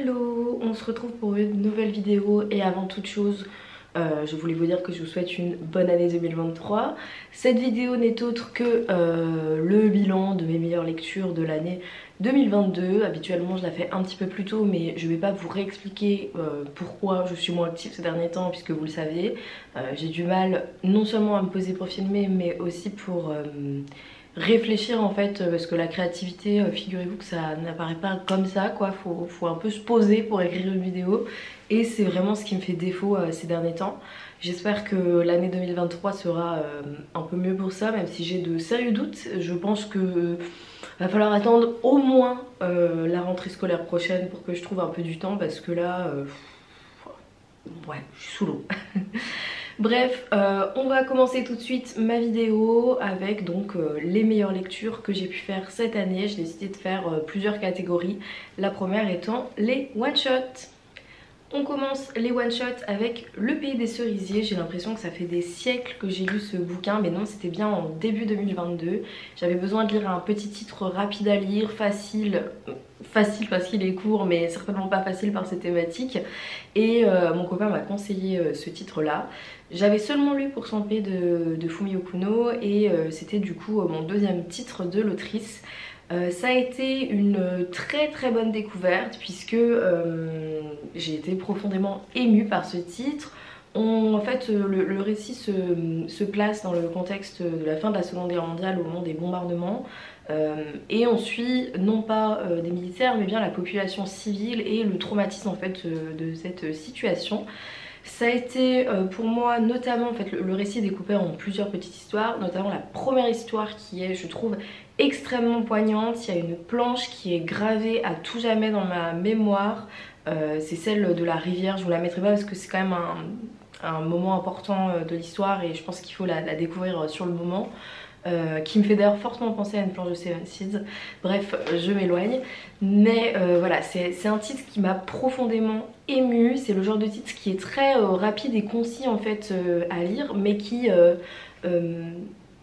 Hello On se retrouve pour une nouvelle vidéo et avant toute chose euh, je voulais vous dire que je vous souhaite une bonne année 2023. Cette vidéo n'est autre que euh, le bilan de mes meilleures lectures de l'année 2022. Habituellement je la fais un petit peu plus tôt mais je vais pas vous réexpliquer euh, pourquoi je suis moins active ces derniers temps puisque vous le savez. J'ai du mal non seulement à me poser pour filmer mais aussi pour réfléchir en fait parce que la créativité figurez-vous que ça n'apparaît pas comme ça quoi faut, faut, un peu se poser pour écrire une vidéo et c'est vraiment ce qui me fait défaut euh, ces derniers temps. J'espère que l'année 2023 sera euh, un peu mieux pour ça, même si j'ai de sérieux doutes. Je pense que va falloir attendre au moins euh, la rentrée scolaire prochaine pour que je trouve un peu du temps parce que là, ouais, je suis sous l'eau. Bref, on va commencer tout de suite ma vidéo avec donc les meilleures lectures que j'ai pu faire cette année. J'ai décidé de faire plusieurs catégories. La première étant les one-shots. On commence les one-shots avec Le Pays des Cerisiers. J'ai l'impression que ça fait des siècles que j'ai lu ce bouquin, mais non, c'était bien en début 2022. J'avais besoin de lire un petit titre rapide à lire, facile, facile parce qu'il est court, mais certainement pas facile par ses thématiques. Et euh, mon copain m'a conseillé euh, ce titre-là. J'avais seulement lu Pour son paix de, de Fumi Okuno et euh, c'était du coup mon deuxième titre de l'autrice. Ça a été une très très bonne découverte puisque j'ai été profondément émue par ce titre. En fait, le, récit se, place dans le contexte de la fin de la Seconde Guerre mondiale au moment des bombardements. Euh, et on suit non pas des militaires mais bien la population civile et le traumatisme en fait de cette situation. Ça a été pour moi notamment, en fait le, récit est découpé en plusieurs petites histoires, notamment la première histoire qui est je trouve extrêmement poignante. Il y a une planche qui est gravée à tout jamais dans ma mémoire. Euh, c'est celle de la rivière, je vous la mettrai pas parce que c'est quand même un, moment important euh, de l'histoire et je pense qu'il faut la, découvrir euh, sur le moment. qui me fait d'ailleurs fortement penser à une planche de Seven Seeds. Bref, je m'éloigne. Mais voilà, c'est un titre qui m'a profondément ému. C'est le genre de titre qui est très rapide et concis en fait à lire, mais qui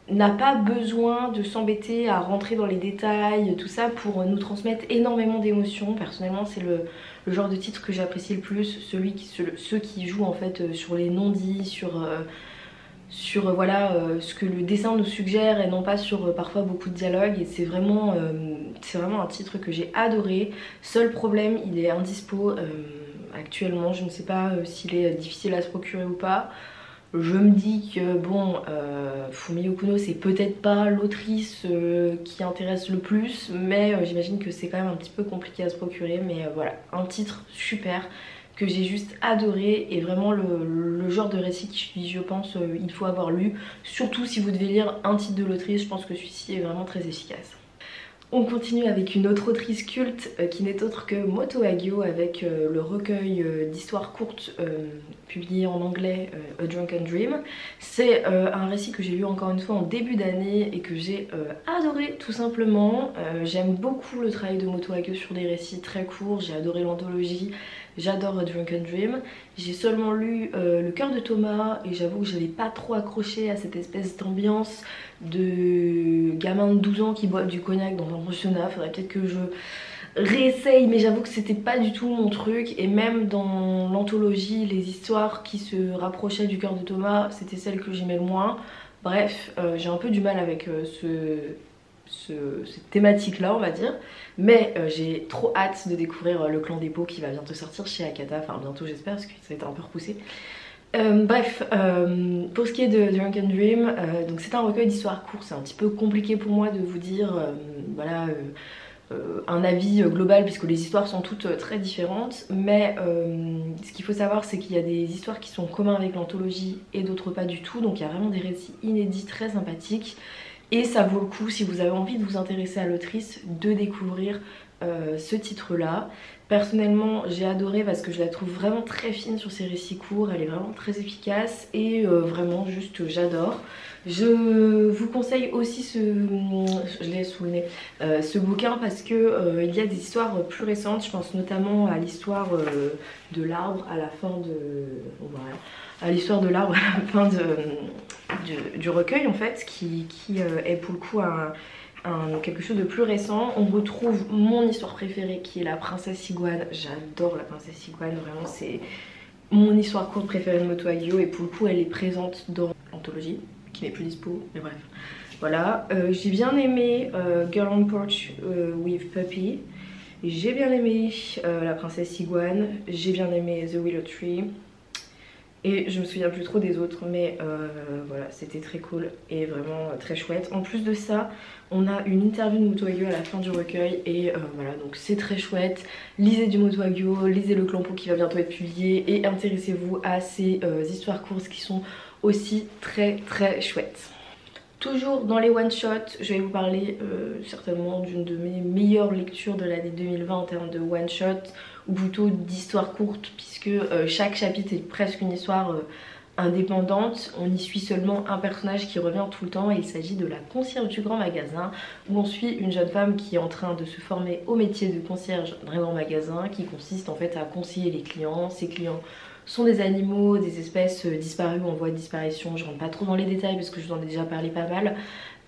n'a pas besoin de s'embêter à rentrer dans les détails, tout ça pour nous transmettre énormément d'émotions. Personnellement c'est le, genre de titre que j'apprécie le plus, celui qui, ceux qui jouent en fait euh, sur les non-dits, sur, euh, euh, voilà, ce que le dessin nous suggère et non pas sur parfois beaucoup de dialogues et c'est vraiment, c'est vraiment un titre que j'ai adoré. Seul problème il est indispo actuellement, je ne sais pas s'il est difficile à se procurer ou pas. Je me dis que bon, euh, c'est peut-être pas l'autrice euh, qui intéresse le plus, mais euh, j'imagine que c'est quand même un petit peu compliqué à se procurer. Mais euh, voilà, un titre super que j'ai juste adoré et vraiment le, genre de récit qui je pense il faut avoir lu. Surtout si vous devez lire un titre de l'autrice, je pense que celui-ci est vraiment très efficace. On continue avec une autre autrice culte euh, qui n'est autre que Moto Hagio avec euh, le recueil euh, d'histoires courtes publié en anglais A Drunken Dream. C'est un récit que j'ai lu encore une fois en début d'année et que j'ai adoré tout simplement. J'aime beaucoup le travail de Moto Hagio sur des récits très courts, j'ai adoré l'anthologie, J'adore A Drunken Dream. J'ai seulement lu euh, Le cœur de Thomas et j'avoue que je n'avais pas trop accroché à cette espèce d'ambiance de gamin de 12 ans qui boit du cognac dans un pensionnat. Faudrait peut-être que je réessaye mais j'avoue que c'était pas du tout mon truc et même dans l'anthologie les histoires qui se rapprochaient du cœur de Thomas c'était celle que j'aimais le moins bref euh, j'ai un peu du mal avec euh, ce cette thématique là on va dire. Mais euh, j'ai trop hâte de découvrir euh, le clan des pots qui va bientôt sortir chez Akata. Enfin bientôt j'espère parce que ça va être un peu repoussé. Euh, bref, pour ce qui est de Drunken Dream, donc c'est un recueil d'histoires courtes, c'est un petit peu compliqué pour moi de vous dire voilà, un avis global puisque les histoires sont toutes très différentes, mais ce qu'il faut savoir c'est qu'il y a des histoires qui sont communs avec l'anthologie et d'autres pas du tout, donc il y a vraiment des récits inédits très sympathiques et ça vaut le coup si vous avez envie de vous intéresser à l'autrice de découvrir euh, ce titre là. Personnellement j'ai adoré parce que je la trouve vraiment très fine sur ses récits courts, elle est vraiment très efficace et euh, vraiment juste j'adore. Je vous conseille aussi ce, je l'ai euh, ce bouquin parce que il y a des histoires plus récentes, je pense notamment à l'histoire de l'arbre à la fin de... À l'histoire de l'arbre à la fin de, du, recueil en fait qui, euh, est pour le coup un, quelque chose de plus récent. On retrouve mon histoire préférée qui est la princesse Iguane. J'adore la princesse Iguane, vraiment c'est mon histoire courte préférée de Moto Agio et pour le coup elle est présente dans l'anthologie qui n'est plus dispo, mais bref. Voilà, euh, j'ai bien aimé euh, Girl on Porch euh, with Puppy. J'ai bien aimé La Princesse Iguane. J'ai bien aimé The Willow Tree. Et je me souviens plus trop des autres, mais voilà, c'était très cool et vraiment très chouette. En plus de ça, on a une interview de Moto à la fin du recueil et voilà, donc c'est très chouette. Lisez du Moto lisez le Clampo qui va bientôt être publié et intéressez-vous à ces histoires courtes qui sont aussi très très chouettes. Toujours dans les one-shots, je vais vous parler euh, certainement d'une de mes meilleures lectures de l'année 2020 en termes de one-shot ou plutôt d'histoire courte puisque euh, chaque chapitre est presque une histoire euh, indépendante. On y suit seulement un personnage qui revient tout le temps et il s'agit de la concierge du grand magasin où on suit une jeune femme qui est en train de se former au métier de concierge d'un grand magasin qui consiste en fait à conseiller les clients, ses clients sont des animaux, des espèces euh, disparues en voie de disparition. Je rentre pas trop dans les détails parce que je vous en ai déjà parlé pas mal.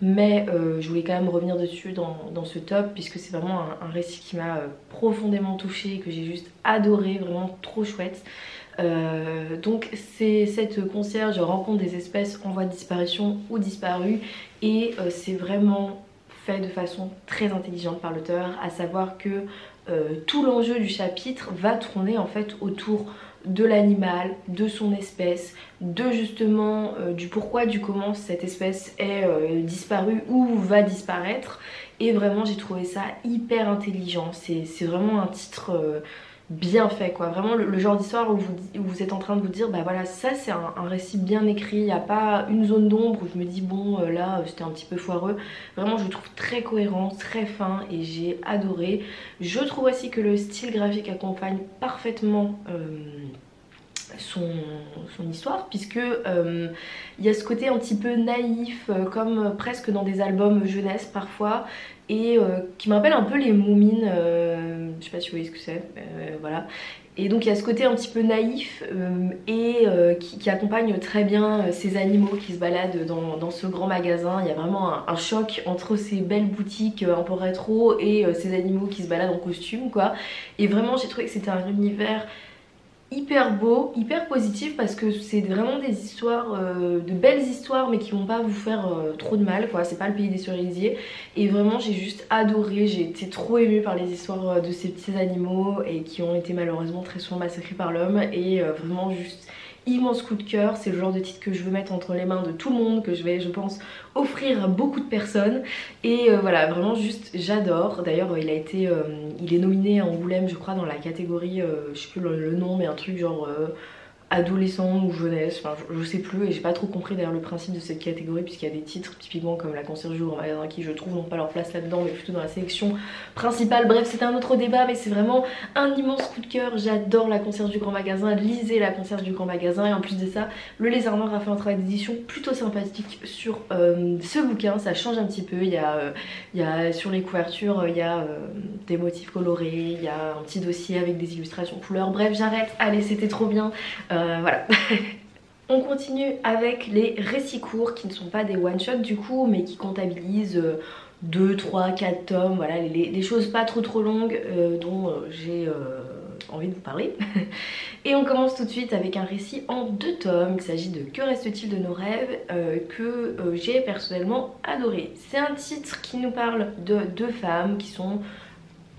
Mais euh, je voulais quand même revenir dessus dans, ce top puisque c'est vraiment un, récit qui m'a euh, profondément touchée, que j'ai juste adoré, vraiment trop chouette. donc c'est cette concierge rencontre des espèces en voie de disparition ou disparues et c'est vraiment fait de façon très intelligente par l'auteur, à savoir que tout l'enjeu du chapitre va tourner en fait autour de l'animal, de son espèce, de justement euh, du pourquoi, du comment cette espèce est euh, disparue ou va disparaître. Et vraiment j'ai trouvé ça hyper intelligent. C'est vraiment un titre euh, bien fait quoi. Vraiment le, genre d'histoire où vous, êtes en train de vous dire bah voilà ça c'est un, récit bien écrit, il n'y a pas une zone d'ombre où je me dis bon là c'était un petit peu foireux. Vraiment je le trouve très cohérent, très fin et j'ai adoré. Je trouve aussi que le style graphique accompagne parfaitement son, histoire puisque euh, il y a ce côté un petit peu naïf euh, comme presque dans des albums jeunesse parfois et euh, qui me rappelle un peu les moumines je sais pas si vous voyez ce que c'est voilà et donc il y a ce côté un petit peu naïf et qui, accompagne très bien ces animaux qui se baladent dans, ce grand magasin. Il y a vraiment un, un, choc entre ces belles boutiques un peu rétro et ces animaux qui se baladent en costume quoi. Et vraiment j'ai trouvé que c'était un univers hyper beau, hyper positif parce que c'est vraiment des histoires, euh, de belles histoires mais qui vont pas vous faire euh, trop de mal quoi, c'est pas le pays des cerisiers. Et vraiment j'ai juste adoré, j'ai été trop émue par les histoires euh, de ces petits animaux et qui ont été malheureusement très souvent massacrés par l'homme. Et vraiment juste immense coup de cœur, c'est le genre de titre que je veux mettre entre les mains de tout le monde, que je vais je pense offrir à beaucoup de personnes. Et euh, voilà vraiment juste j'adore, d'ailleurs il a été, euh, il est nominé à Angoulême je crois dans la catégorie, euh, je sais plus le, nom mais un truc genre adolescent ou jeunesse, enfin je, sais plus et j'ai pas trop compris d'ailleurs le principe de cette catégorie puisqu'il y a des titres typiquement comme la concierge du magasin qui je trouve n'ont pas leur place là-dedans mais plutôt dans la sélection principale. Bref c'est un autre débat mais c'est vraiment un immense coup de cœur, j'adore la concierge du grand magasin, lisez la concierge du grand magasin. Et en plus de ça le Lézard Noir a fait un travail d'édition plutôt sympathique sur euh, ce bouquin, ça change un petit peu, il y a, euh, il y a sur les couvertures il y a euh, des motifs colorés, il y a un petit dossier avec des illustrations couleurs, bref j'arrête, allez c'était trop bien. Euh, voilà. On continue avec les récits courts qui ne sont pas des one-shots du coup mais qui comptabilisent 2, 3, 4 tomes, voilà les, choses pas trop trop longues euh, dont euh, j'ai envie de vous parler. Et on commence tout de suite avec un récit en deux tomes, il s'agit de Que reste-t-il de nos rêves que j'ai personnellement adoré. C'est un titre qui nous parle de deux femmes qui sont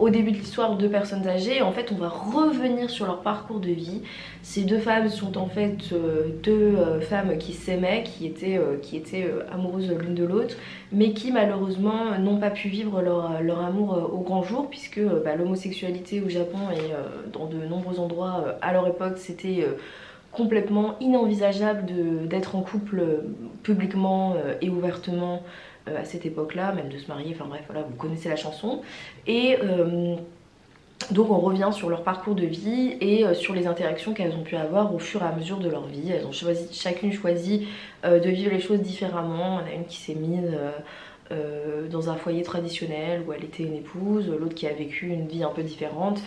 au début de l'histoire deux personnes âgées. En fait, on va revenir sur leur parcours de vie. Ces deux femmes sont en fait euh, deux euh, femmes qui s'aimaient, qui étaient, euh, qui étaient amoureuses l'une de l'autre, mais qui malheureusement n'ont pas pu vivre leur, amour au grand jour, puisque bah, l'homosexualité au Japon et dans de nombreux endroits à leur époque, c'était complètement inenvisageable d'être en couple publiquement et ouvertement à cette époque-là, même de se marier, enfin bref, voilà, vous connaissez la chanson. Et euh, donc on revient sur leur parcours de vie et euh, sur les interactions qu'elles ont pu avoir au fur et à mesure de leur vie. Elles ont choisi, chacune choisi de vivre les choses différemment. On a une qui s'est mise dans un foyer traditionnel où elle était une épouse, l'autre qui a vécu une vie un peu différente.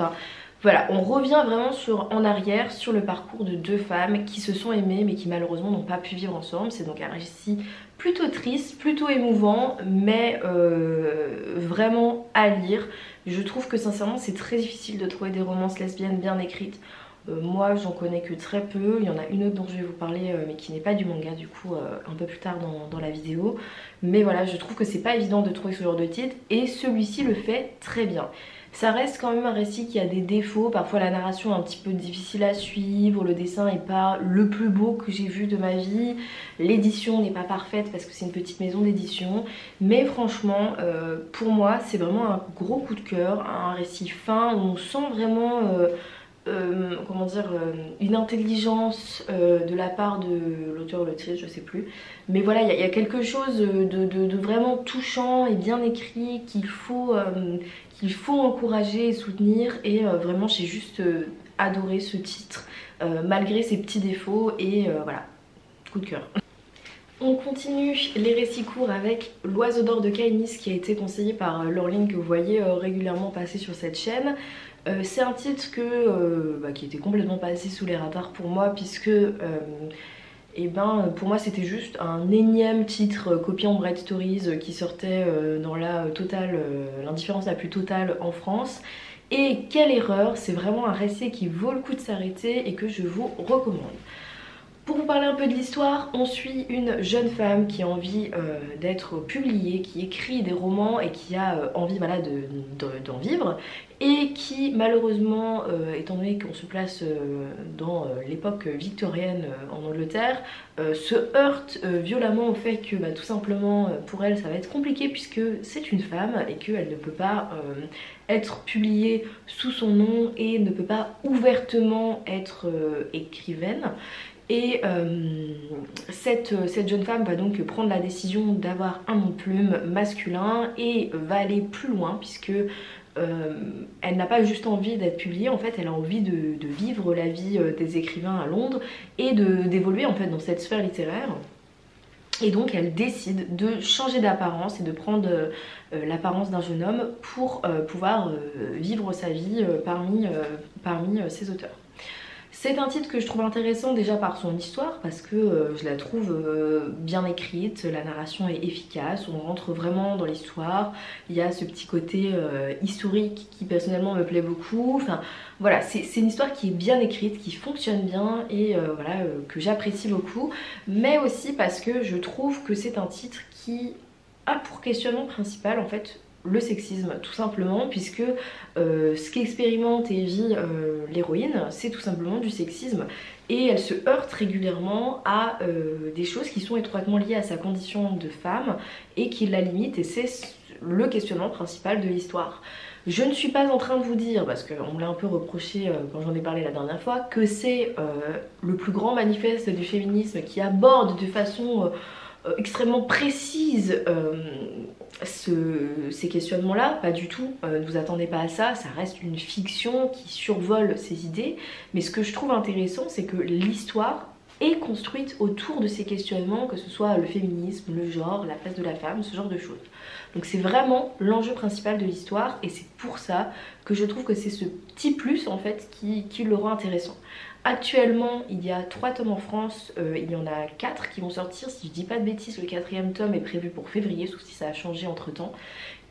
Voilà, on revient vraiment en arrière sur le parcours de deux femmes qui se sont aimées mais qui malheureusement n'ont pas pu vivre ensemble. C'est donc un récit plutôt triste, plutôt émouvant, mais euh, vraiment à lire. Je trouve que sincèrement c'est très difficile de trouver des romances lesbiennes bien écrites. Euh, moi j'en connais que très peu, il y en a une autre dont je vais vous parler euh, mais qui n'est pas du manga du coup un peu plus tard dans, la vidéo. Mais voilà je trouve que c'est pas évident de trouver ce genre de titre et celui-ci le fait très bien. Ça reste quand même un récit qui a des défauts, parfois la narration est un petit peu difficile à suivre, le dessin n'est pas le plus beau que j'ai vu de ma vie, l'édition n'est pas parfaite parce que c'est une petite maison d'édition, mais franchement euh, pour moi c'est vraiment un gros coup de cœur, un récit fin où on sent vraiment... Euh, euh, comment dire, une intelligence de la part de l'auteur ou l'autrice, je sais plus. Mais voilà, il y, a quelque chose de, vraiment touchant et bien écrit qu'il faut, qu'il faut encourager et soutenir et euh, vraiment j'ai juste euh, adoré ce titre euh, malgré ses petits défauts et voilà, coup de cœur. On continue les récits courts avec L'Oiseau d'or de Kainis qui a été conseillé par Laureline que vous voyez régulièrement passer sur cette chaîne. C'est un titre que, bah, qui était complètement passé sous les radars pour moi puisque et eh ben pour moi c'était juste un énième titre copiant Bright Stories qui sortait euh, dans la totale, euh, l'indifférence la plus totale en France. Et quelle erreur, c'est vraiment un récit qui vaut le coup de s'arrêter et que je vous recommande. Pour vous parler un peu de l'histoire, on suit une jeune femme qui a envie euh, d'être publiée, qui écrit des romans et qui a euh, envie d'en de, vivre et qui malheureusement, euh, étant donné qu'on se place dans l'époque victorienne en Angleterre, se heurte violemment au fait que bah, tout simplement pour elle ça va être compliqué puisque c'est une femme et qu'elle ne peut pas être publiée sous son nom et ne peut pas ouvertement être écrivaine. Et euh, cette, cette, jeune femme va donc prendre la décision d'avoir un nom de plume masculin et va aller plus loin puisque euh, elle n'a pas juste envie d'être publiée, en fait elle a envie de, vivre la vie euh, des écrivains à Londres et d'évoluer en fait dans cette sphère littéraire. Et donc elle décide de changer d'apparence et de prendre l'apparence d'un jeune homme pour pouvoir vivre sa vie parmi ses auteurs. C'est un titre que je trouve intéressant déjà par son histoire parce que euh, je la trouve euh, bien écrite, la narration est efficace, on rentre vraiment dans l'histoire, il y a ce petit côté euh, historique qui personnellement me plaît beaucoup, enfin voilà c'est une histoire qui est bien écrite, qui fonctionne bien et voilà que j'apprécie beaucoup. Mais aussi parce que je trouve que c'est un titre qui a pour questionnement principal en fait le sexisme tout simplement puisque euh, ce qu'expérimente et vit euh, l'héroïne c'est tout simplement du sexisme et elle se heurte régulièrement à euh, des choses qui sont étroitement liées à sa condition de femme et qui la limitent et c'est le questionnement principal de l'histoire. Je ne suis pas en train de vous dire, parce qu'on me l'a un peu reproché quand j'en ai parlé la dernière fois, que c'est le plus grand manifeste du féminisme qui aborde de façon extrêmement précise ces questionnements-là, pas du tout, euh, ne vous attendez pas à ça, ça reste une fiction qui survole ces idées, mais ce que je trouve intéressant, c'est que l'histoire est construite autour de ces questionnements, que ce soit le féminisme, le genre, la place de la femme, ce genre de choses. Donc c'est vraiment l'enjeu principal de l'histoire et c'est pour ça que je trouve que c'est ce petit plus en fait qui, le rend intéressant. Actuellement, il y a 3 tomes en France, euh, il y en a 4 qui vont sortir. Si je dis pas de bêtises, le quatrième tome est prévu pour février, sauf si ça a changé entre temps.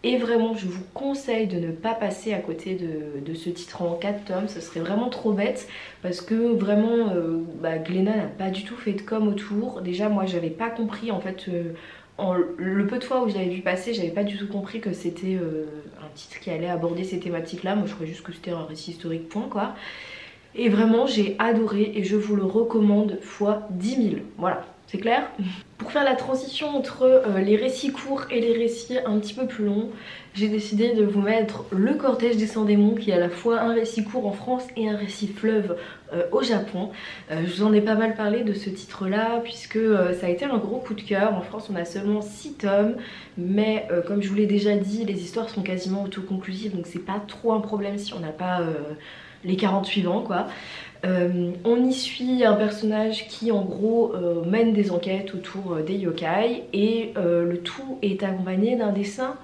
Et vraiment, je vous conseille de ne pas passer à côté de, ce titre en 4 tomes, ce serait vraiment trop bête parce que vraiment, euh, bah, n'a pas du tout fait de com autour. Déjà, moi, j'avais pas compris en fait. Euh, le peu de fois où je l'avais vu passer, j'avais pas du tout compris que c'était un titre qui allait aborder ces thématiques là. Moi je croyais juste que c'était un récit historique point quoi. Et vraiment j'ai adoré et je vous le recommande fois 10 000. Voilà, c'est clair Pour faire la transition entre euh, les récits courts et les récits un petit peu plus longs, j'ai décidé de vous mettre Le Cortège des 100 démons qui est à la fois un récit court en France et un récit fleuve euh, au Japon. Euh, je vous en ai pas mal parlé de ce titre là puisque ça a été un gros coup de cœur. En France on a seulement 6 tomes mais comme je vous l'ai déjà dit les histoires sont quasiment autoconclusives donc c'est pas trop un problème si on n'a pas les 40 suivants quoi. Euh, on y suit un personnage qui en gros euh, mène des enquêtes autour euh, des yokai et le tout est accompagné d'un dessin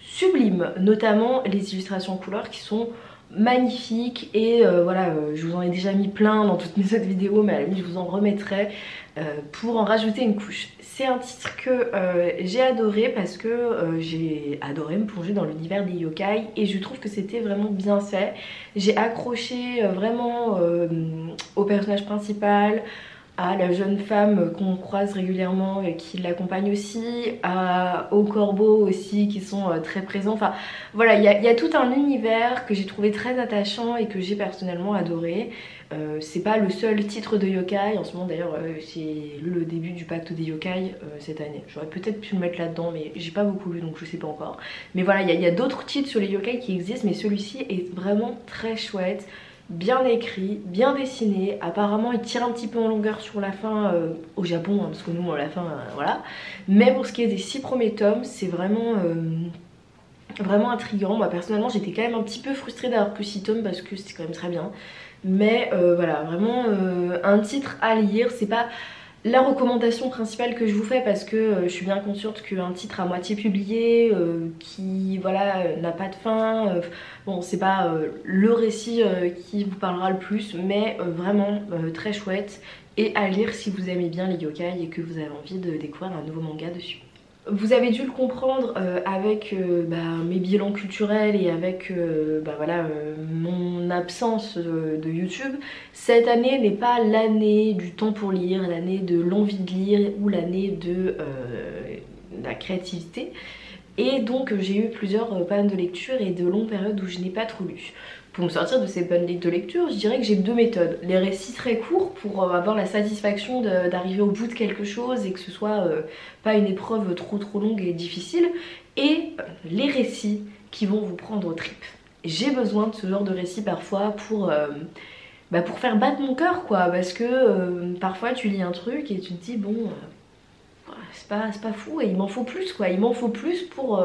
sublime, notamment les illustrations couleurs qui sont magnifique et voilà je vous en ai déjà mis plein dans toutes mes autres vidéos mais à la limite je vous en remettrai pour en rajouter une couche. C'est un titre que j'ai adoré parce que j'ai adoré me plonger dans l'univers des yokai et je trouve que c'était vraiment bien fait. J'ai accroché vraiment au personnage principal, à la jeune femme qu'on croise régulièrement et qui l'accompagne aussi, aux corbeaux aussi qui sont euh, très présents. Enfin voilà, il y, a tout un univers que j'ai trouvé très attachant et que j'ai personnellement adoré. Euh, c'est pas le seul titre de yokai, en ce moment d'ailleurs euh, c'est le début du pacte des yokai cette année. J'aurais peut-être pu le mettre là-dedans mais j'ai pas beaucoup lu donc je sais pas encore. Mais voilà, il y a, a d'autres titres sur les yokai qui existent mais celui-ci est vraiment très chouette bien écrit, bien dessiné. Apparemment, il tire un petit peu en longueur sur la fin euh, au Japon, hein, parce que nous, à la fin, euh, voilà. Mais pour ce qui est des six premiers tomes, c'est vraiment, euh, vraiment intriguant. Moi, personnellement, j'étais quand même un petit peu frustrée d'avoir plus six tomes parce que c'était quand même très bien. Mais voilà, vraiment un titre à lire. C'est pas la recommandation principale que je vous fais parce que je suis bien consciente qu'un titre à moitié publié qui voilà n'a pas de fin, euh, bon c'est pas le récit qui vous parlera le plus mais vraiment très chouette et à lire si vous aimez bien les yokai et que vous avez envie de découvrir un nouveau manga dessus. Vous avez dû le comprendre euh, avec euh, bah, mes bilans culturels et avec euh, bah, mon absence de YouTube. Cette année n'est pas l'année du temps pour lire, l'année de l'envie de lire ou l'année de la créativité. Et donc j'ai eu plusieurs pannes de lecture et de longues périodes où je n'ai pas trop lu. Pour me sortir de ces bonnes de lecture, je dirais que j'ai deux méthodes. Les récits très courts pour euh, avoir la satisfaction d'arriver au bout de quelque chose et que ce soit euh, pas une épreuve trop trop longue et difficile. Et euh, les récits qui vont vous prendre au trip. J'ai besoin de ce genre de récits parfois pour... Bah, pour faire battre mon cœur quoi parce que parfois tu lis un truc et tu te dis bon c'est pas, pas fou et il m'en faut plus quoi il m'en faut plus pour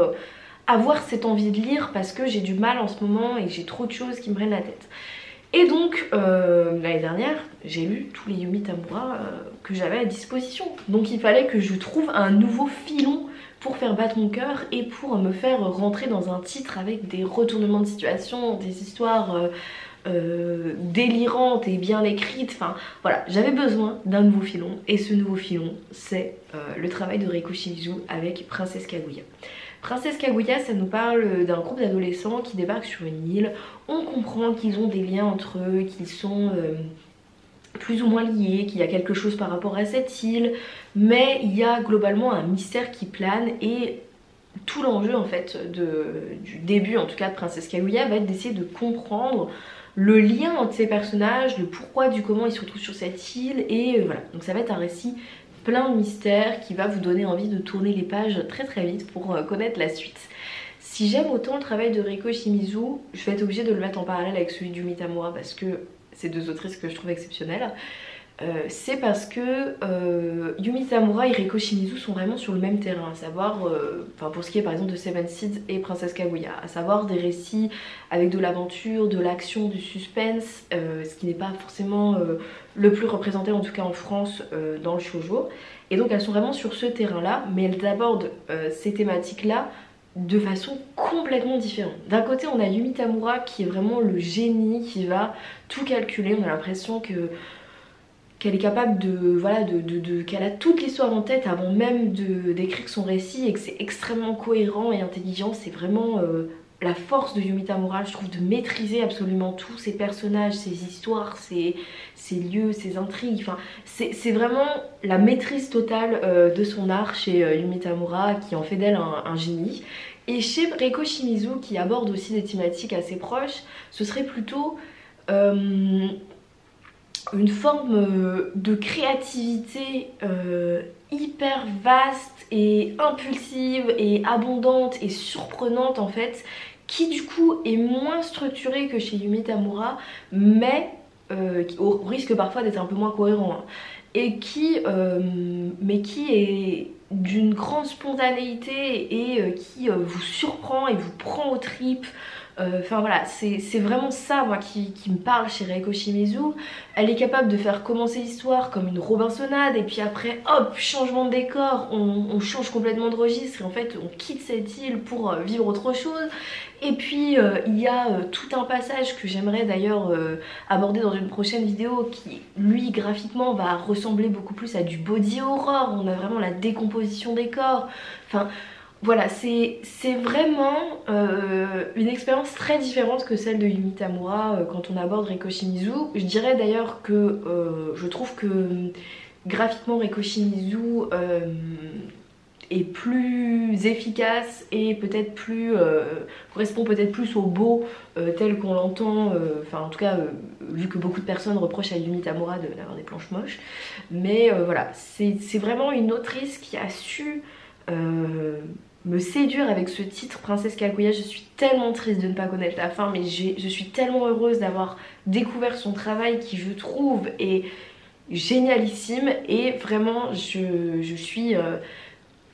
avoir cette envie de lire parce que j'ai du mal en ce moment et j'ai trop de choses qui me prennent la tête. Et donc euh, l'année dernière j'ai lu tous les Yumi Tamura euh, que j'avais à disposition. Donc il fallait que je trouve un nouveau filon pour faire battre mon cœur et pour me faire rentrer dans un titre avec des retournements de situation, des histoires euh, délirantes et bien écrites. Enfin voilà, j'avais besoin d'un nouveau filon et ce nouveau filon c'est le travail de Reiko Shimizu avec Princesse Kaguya. Princesse Kaguya, ça nous parle d'un groupe d'adolescents qui débarquent sur une île. On comprend qu'ils ont des liens entre eux, qu'ils sont euh, plus ou moins liés, qu'il y a quelque chose par rapport à cette île. Mais il y a globalement un mystère qui plane et tout l'enjeu en fait du début en tout cas de Princesse Kaguya va être d'essayer de comprendre le lien entre ces personnages, le pourquoi du comment ils se retrouvent sur cette île et euh, voilà. Donc ça va être un récit plein de mystères qui va vous donner envie de tourner les pages très très vite pour euh, connaître la suite. Si j'aime autant le travail de Reiko Shimizu, je vais être obligée de le mettre en parallèle avec celui du Mitamura parce que c'est deux autrices que je trouve exceptionnelles. Euh, c'est parce que euh, Yumi Tamura et Reiko Shimizu sont vraiment sur le même terrain, à savoir, euh, enfin pour ce qui est par exemple de Seven Seeds et Princesse Kaguya, à savoir des récits avec de l'aventure, de l'action, du suspense, ce qui n'est pas forcément le plus représenté en tout cas en France dans le shoujo. Et donc elles sont vraiment sur ce terrain-là, mais elles abordent ces thématiques-là de façon complètement différente. D'un côté on a Yumi Tamura qui est vraiment le génie qui va tout calculer, on a l'impression que qu'elle est capable de voilà de, qu'elle a toute l'histoire en tête avant même d'écrire son récit et que c'est extrêmement cohérent et intelligent. C'est vraiment euh, la force de Yumi Tamura je trouve de maîtriser absolument tous ses personnages ses histoires ses, lieux ses intrigues. Enfin c'est vraiment la maîtrise totale euh, de son art chez euh, Yumi Tamura qui en fait d'elle un, génie. Et chez Reiko Shimizu qui aborde aussi des thématiques assez proches ce serait plutôt une forme euh, de créativité euh, hyper vaste et impulsive et abondante et surprenante en fait qui du coup est moins structurée que chez Yumi Tamura mais euh, au risque parfois d'être un peu moins cohérent hein, et qui mais qui est d'une grande spontanéité et qui vous surprend et vous prend aux tripes Euh, enfin voilà, c'est vraiment ça moi qui, me parle chez Reiko Shimizu. Elle est capable de faire commencer l'histoire comme une Robinsonade et puis après hop, changement de décor, on, change complètement de registre et en fait on quitte cette île pour euh, vivre autre chose. Et puis euh, il y a tout un passage que j'aimerais d'ailleurs aborder dans une prochaine vidéo qui lui graphiquement va ressembler beaucoup plus à du body horror. On a vraiment la décomposition des corps. Enfin voilà, c'est vraiment euh, une expérience très différente que celle de Yumi Tamura euh, quand on aborde Reiko Shimizu. Je dirais d'ailleurs que euh, je trouve que graphiquement Reiko Shimizu est plus efficace et peut-être plus correspond peut-être plus au beau tel qu'on l'entend enfin en tout cas vu que beaucoup de personnes reprochent à Yumi Tamura d'avoir des planches moches mais voilà c'est vraiment une autrice qui a su me séduire avec ce titre Princesse Kaguya. Je suis tellement triste de ne pas connaître la fin, mais je suis tellement heureuse d'avoir découvert son travail qui je trouve est génialissime et vraiment je, suis euh,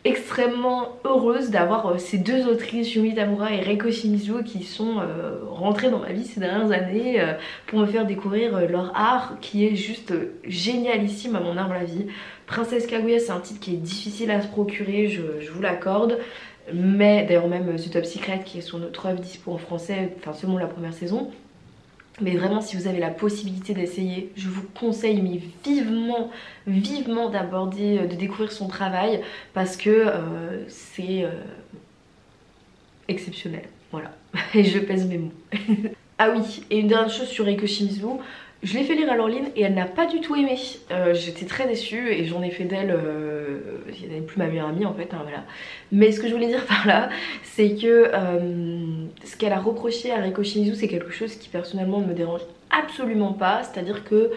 extrêmement heureuse d'avoir euh, ces deux autrices, Yumi Tamura et Reiko Shimizu, qui sont euh, rentrées dans ma vie ces dernières années pour me faire découvrir leur art qui est juste génialissime à mon humble avis. Princesse Kaguya c'est un titre qui est difficile à se procurer, je, vous l'accorde. Mais d'ailleurs même The Top Secret qui est son autre œuvre dispo en français, enfin seulement la première saison. Mais vraiment si vous avez la possibilité d'essayer, je vous conseille vivement, vivement d'aborder, euh, de découvrir son travail parce que euh, c'est euh, exceptionnel. Voilà, et je pèse mes mots. ah oui, et une dernière chose sur Eiko Shimizu, je l'ai fait lire à Laureline et elle n'a pas du tout aimé. Euh, j'étais très déçue et j'en ai fait d'elle, euh, elle n'est plus ma meilleure amie en fait, hein, voilà. Mais ce que je voulais dire par là, c'est que euh, ce qu'elle a reproché à Reiko Shimizu, c'est quelque chose qui personnellement ne me dérange absolument pas. C'est-à-dire que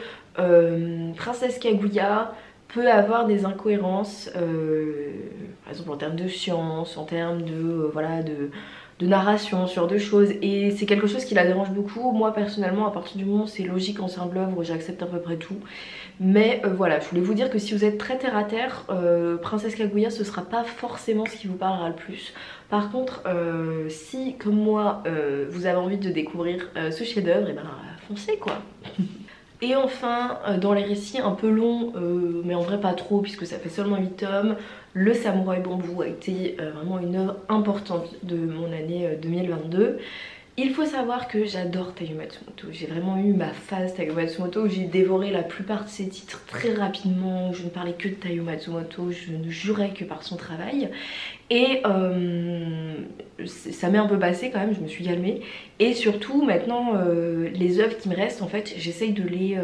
Princesse Kaguya peut avoir des incohérences, par exemple en termes de science, en termes de, voilà, de de narration, sur deux choses et c'est quelque chose qui la dérange beaucoup. Moi personnellement à partir du moment où c'est logique en sein de l'œuvre j'accepte à peu près tout. Mais euh, voilà, je voulais vous dire que si vous êtes très terre à terre, euh, Princesse Kaguya ce sera pas forcément ce qui vous parlera le plus. Par contre, euh, si comme moi vous avez envie de découvrir ce chef d'œuvre, et eh ben foncez quoi Et enfin, dans les récits un peu longs, mais en vrai pas trop puisque ça fait seulement 8 tomes, le Samouraï Bambou a été euh, vraiment une œuvre importante de mon année 2022. Euh, il faut savoir que j'adore Tayo Matsumoto, j'ai vraiment eu ma phase Tayo Matsumoto où j'ai dévoré la plupart de ses titres très rapidement, je ne parlais que de Tayo Matsumoto, je ne jurais que par son travail. Et euh, ça m'est un peu passé quand même, je me suis calmée. Et surtout maintenant les œuvres qui me restent en fait j'essaye de les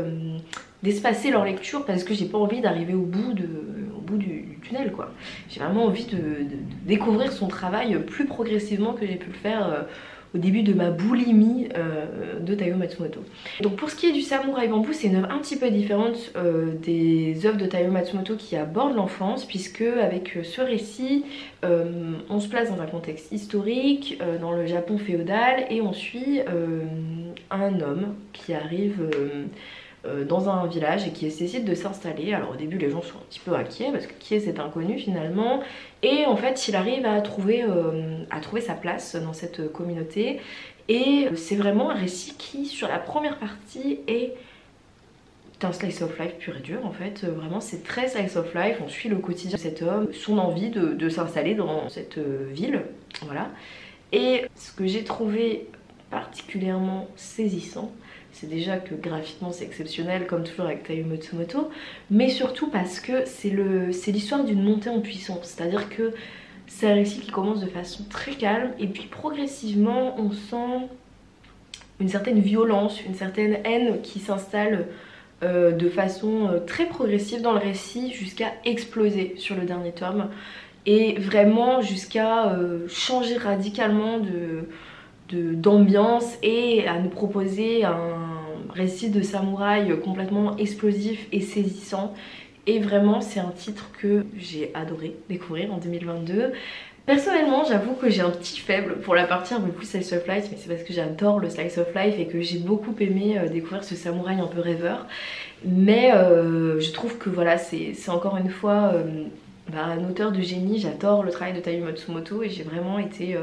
d'espacer leur lecture parce que j'ai pas envie d'arriver au bout de bout du, tunnel quoi. J'ai vraiment envie de, découvrir son travail plus progressivement que j'ai pu le faire euh, au début de ma boulimie euh, de Taiyo Matsumoto. Donc pour ce qui est du Samouraï Bambou, c'est une œuvre un petit peu différente euh, des œuvres de Taiyo Matsumoto qui abordent l'enfance puisque avec ce récit, on se place dans un contexte historique, dans le Japon féodal et on suit un homme qui arrive dans un village et qui décide de s'installer. Alors au début les gens sont un petit peu inquiets parce que qui est cet inconnu finalement? Et en fait il arrive à trouver, euh, à trouver sa place dans cette communauté. Et c'est vraiment un récit qui sur la première partie est un slice of life pur et dur en fait, vraiment c'est très slice of life, on suit le quotidien de cet homme, son envie de, de s'installer dans cette euh, ville, voilà. Et ce que j'ai trouvé particulièrement saisissant, c'est déjà que graphiquement c'est exceptionnel comme toujours avec Tayu Matsumoto. Mais surtout parce que c'est l'histoire d'une montée en puissance. C'est à dire que c'est un récit qui commence de façon très calme et puis progressivement on sent une certaine violence, une certaine haine qui s'installe euh, de façon euh, très progressive dans le récit jusqu'à exploser sur le dernier tome. Et vraiment jusqu'à euh, changer radicalement de d'ambiance et à nous proposer un récit de samouraï complètement explosif et saisissant. Et vraiment c'est un titre que j'ai adoré découvrir en 2022. Personnellement j'avoue que j'ai un petit faible pour la partie un peu plus slice of life mais c'est parce que j'adore le slice of life et que j'ai beaucoup aimé euh, découvrir ce samouraï un peu rêveur. Mais euh, je trouve que voilà c'est encore une fois euh, bah, un auteur de génie, j'adore le travail de Tayu Matsumoto et j'ai vraiment été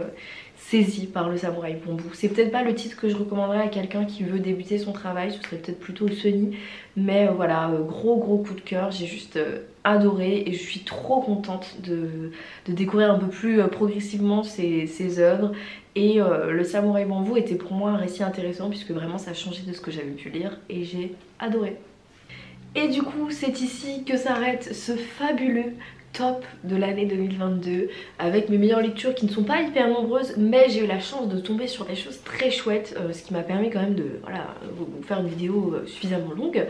saisi par le samouraï bambou. C'est peut-être pas le titre que je recommanderais à quelqu'un qui veut débuter son travail, ce serait peut-être plutôt le Sony. Mais euh, voilà, euh, gros gros coup de cœur, j'ai juste euh, adoré et je suis trop contente de, découvrir un peu plus progressivement ses, œuvres. Et le samouraï bambou était pour moi un récit intéressant puisque vraiment ça changé de ce que j'avais pu lire et j'ai adoré. Et du coup c'est ici que s'arrête ce fabuleux top de l'année 2022 avec mes meilleures lectures qui ne sont pas hyper nombreuses mais j'ai eu la chance de tomber sur des choses très chouettes euh, ce qui m'a permis quand même de voilà, vous faire une vidéo euh, suffisamment longue.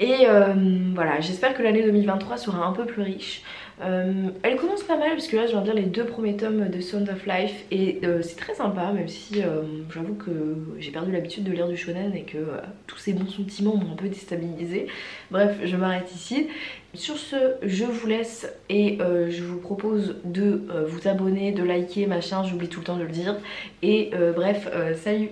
Et euh, voilà j'espère que l'année 2023 sera un peu plus riche euh, elle commence pas mal parce que là je viens de lire les deux premiers tomes de Sound of Life et euh, c'est très sympa même si euh, j'avoue que j'ai perdu l'habitude de lire du shonen et que tous ces bons sentiments m'ont un peu déstabilisé. Bref je m'arrête ici. Sur ce je vous laisse et je vous propose de vous abonner, de liker machin, j'oublie tout le temps de le dire et bref salut